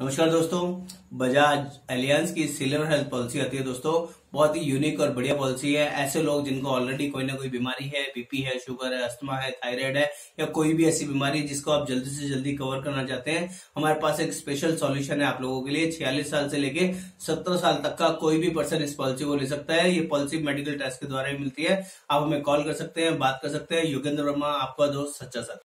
नमस्कार दोस्तों, बजाज एलियंस की सिल्वर हेल्थ पॉलिसी आती है दोस्तों। बहुत ही यूनिक और बढ़िया पॉलिसी है। ऐसे लोग जिनको ऑलरेडी कोई ना कोई बीमारी है बीपी है शुगर है अस्थमा है थायराइड है, या कोई भी ऐसी बीमारी जिसको आप जल्दी से जल्दी कवर करना चाहते हैं, हमारे पास एक स्पेशल सॉल्यूशन है आप लोगों के लिए। छियालीस साल से लेके सत्तर साल तक का कोई भी पर्सन इस पॉलिसी को ले सकता है। ये पॉलिसी मेडिकल टेस्ट के द्वारा ही मिलती है। आप हमें कॉल कर सकते हैं, बात कर सकते हैं। योगेंद्र वर्मा, आपका दोस्त, सच्चा सर